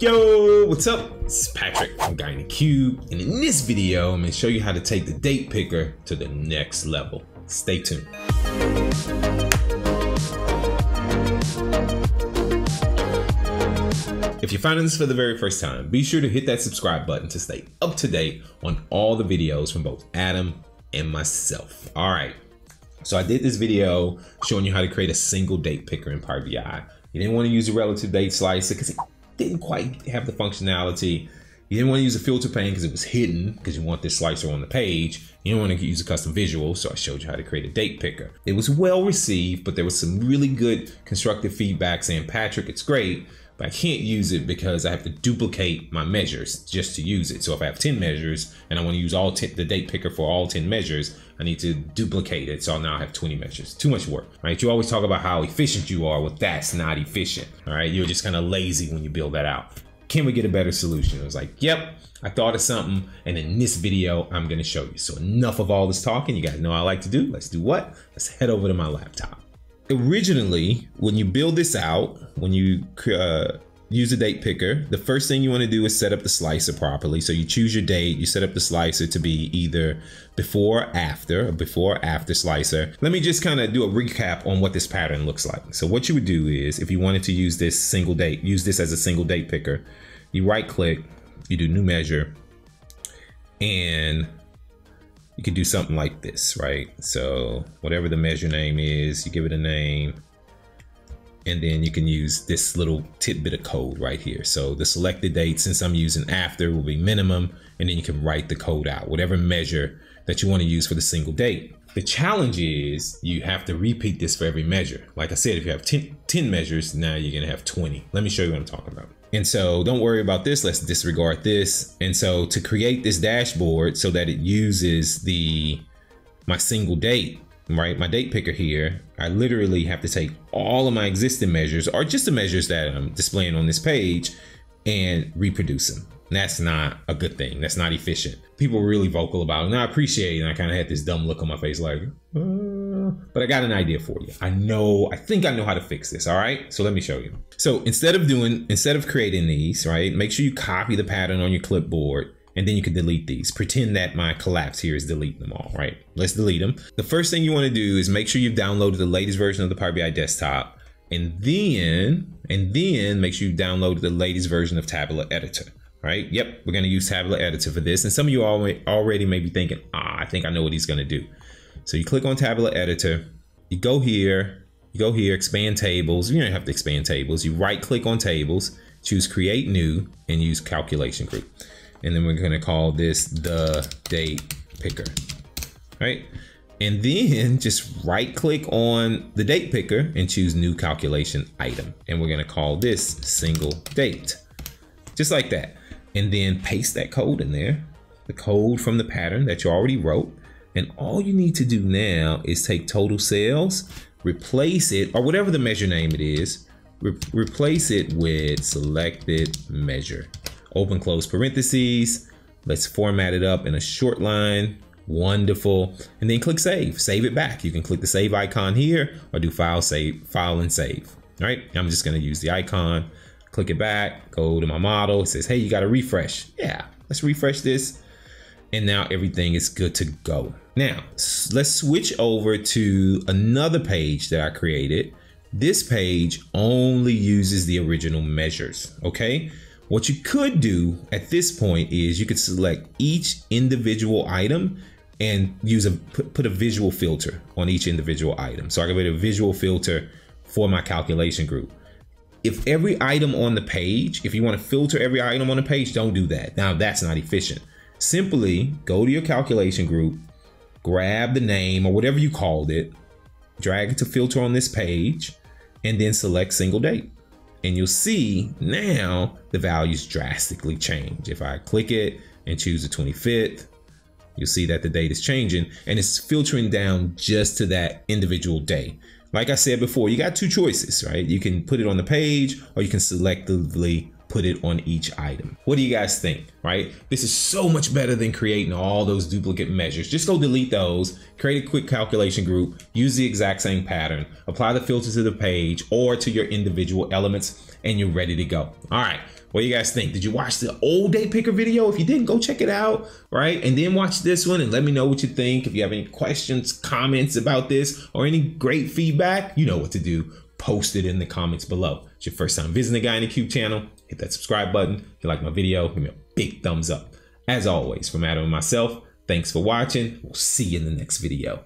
Yo, what's up? It's Patrick from Guy in the Cube, and in this video, I'm gonna show you how to take the date picker to the next level. Stay tuned. If you're finding this for the very first time, be sure to hit that subscribe button to stay up to date on all the videos from both Adam and myself. All right, so I did this video showing you how to create a single date picker in Power BI. You didn't want to use a relative date slicer because didn't quite have the functionality. You didn't want to use a filter pane because it was hidden because you want this slicer on the page. You didn't want to use a custom visual, so I showed you how to create a date picker. It was well received, but there was some really good constructive feedback saying, Patrick, it's great, but I can't use it because I have to duplicate my measures just to use it. So if I have 10 measures and I want to use all 10, the date picker for all 10 measures, I need to duplicate it. So now I have 20 measures. Too much work, right? You always talk about how efficient you are. Well, that's not efficient, all right? You're just kind of lazy when you build that out. Can we get a better solution? It was like, yep, I thought of something. And in this video, I'm going to show you. So enough of all this talking. You guys know I like to do. Let's do what? Let's head over to my laptop originally, when you build this out, when you uh, use a date picker, the first thing you want to do is set up the slicer properly. So you choose your date, you set up the slicer to be either before or after, or before or after slicer. Let me just kind of do a recap on what this pattern looks like. So what you would do is if you wanted to use this single date, use this as a single date picker, you right click, you do new measure, and you could do something like this, right? So whatever the measure name is, you give it a name, and then you can use this little tidbit of code right here. So the selected date, since I'm using after, will be minimum, and then you can write the code out, whatever measure that you want to use for the single date. The challenge is you have to repeat this for every measure. Like I said, if you have 10, 10 measures, now you're going to have 20. Let me show you what I'm talking about. And so don't worry about this. Let's disregard this. And so to create this dashboard so that it uses the my single date, right? My date picker here, I literally have to take all of my existing measures or just the measures that I'm displaying on this page and reproduce them. that's not a good thing. That's not efficient. People were really vocal about it. And I appreciate it. And I kind of had this dumb look on my face like, uh, but I got an idea for you. I know, I think I know how to fix this. All right. So let me show you. So instead of doing, instead of creating these, right, make sure you copy the pattern on your clipboard and then you can delete these. Pretend that my collapse here is deleting them all, right? Let's delete them. The first thing you want to do is make sure you've downloaded the latest version of the Power BI desktop and then, and then make sure you downloaded the latest version of Tabular Editor right? Yep, we're going to use Tabular Editor for this. And some of you already may be thinking, ah, I think I know what he's going to do. So you click on Tabular Editor, you go here, you go here, expand tables. You don't have to expand tables. You right click on tables, choose create new and use calculation group. And then we're gonna call this the date picker, right? And then just right click on the date picker and choose new calculation item. And we're gonna call this single date, just like that. And then paste that code in there, the code from the pattern that you already wrote. And all you need to do now is take total sales, replace it, or whatever the measure name it is, re replace it with selected measure. Open close parentheses. Let's format it up in a short line. Wonderful. And then click save. Save it back. You can click the save icon here or do file, save, file and save. All right. I'm just going to use the icon, click it back, go to my model. It says, hey, you got to refresh. Yeah, let's refresh this and now everything is good to go. Now, let's switch over to another page that I created. This page only uses the original measures, okay? What you could do at this point is you could select each individual item and use a put, a visual filter on each individual item. So I can put a visual filter for my calculation group. If every item on the page, if you want to filter every item on the page, don't do that. Now that's not efficient. Simply go to your calculation group, grab the name or whatever you called it, drag it to filter on this page, and then select single date. And you'll see now the values drastically change. If I click it and choose the 25th, you'll see that the date is changing and it's filtering down just to that individual day. Like I said before, you got two choices, right? You can put it on the page or you can selectively put it on each item. What do you guys think, right? This is so much better than creating all those duplicate measures. Just go delete those, create a quick calculation group, use the exact same pattern, apply the filter to the page or to your individual elements, and you're ready to go. All right. What do you guys think? Did you watch the old day picker video? If you didn't, go check it out, right? And then watch this one and let me know what you think. If you have any questions, comments about this, or any great feedback, you know what to do. Post it in the comments below. It's your first time visiting the Guy in the Cube channel, hit that subscribe button. If you like my video, give me a big thumbs up. As always, from Adam and myself, thanks for watching. We'll see you in the next video.